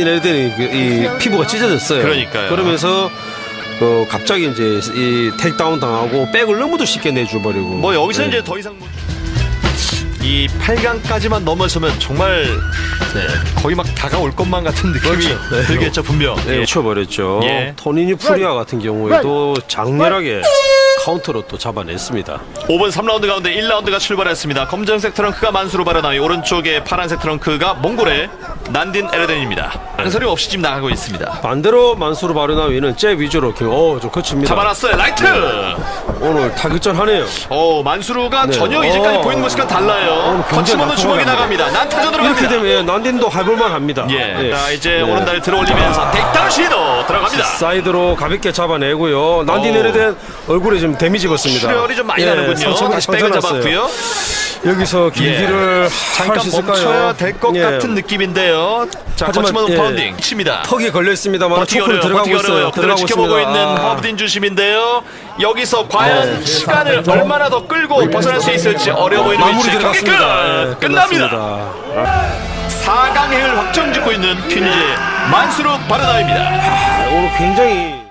얘네들이 그, 이 피부가 찢어졌어요. 그러니까요. 그러면서 어, 갑자기 이제 이 takedown 당하고 back을 너무도 쉽게 내줘버리고. 뭐 여기서 네. 이제 더 이상 뭐... 이 8강까지만 넘어서면 정말 거의 막 다가올 것만 같은 느낌이 그렇죠. 네. 들겠죠 분명. 네, 예. 쳐버렸죠. 예. 토니니 프리아 같은 경우에도 장렬하게 카운터로 또 잡아냈습니다. 5분 3라운드 가운데 1라운드가 출발했습니다. 검정색 트렁크가 만수르 바르나위 오른쪽에 파란색 트렁크가 몽골의 난딘 에르덴입니다. 망설임 없이 지금 나가고 있습니다. 반대로 만수르 바르나위는 잽 위주로 king. 어, 좀 거칩니다. 잡아놨어요 라이트. 오늘 타격전 하네요. 어 만수르가 네. 전혀 이제까지 어. 보이는 모습과 달라요. 거침없는 주먹이 나갑니다. 난타전으로 이렇게 갑니다. 되면 난딘도 해볼만 합니다. 예. 예. 자 이제 네. 오른다리 들어올리면서 takedown 시도 들어갑니다. 사이드로 가볍게 잡아내고요. 난딘 어. 에르덴 얼굴에 좀 데미지 입었습니다. 출혈이 좀 많이 예, 나는군요. 다시 백을. 잡았고요. 여기서 길기를 할 잠깐? 멈춰야 될것 예. 같은 느낌인데요. 자, 하지만, 예. pounding 칩니다. 턱이 걸려 있습니다만 어려워요. 들어가고 있어요. 그대로 지켜보고. 있는 아. 허브딘 주심인데요. 여기서 과연 네. 시간을 얼마나 더 끌고 벗어날 수 있을지 어려워 보이는 마무리 경기 끝! 예, 끝납니다. 끝났습니다. 4강행을 확정 짓고 있는 퀸즈 만수르 바르나위입니다. 아, 오늘 굉장히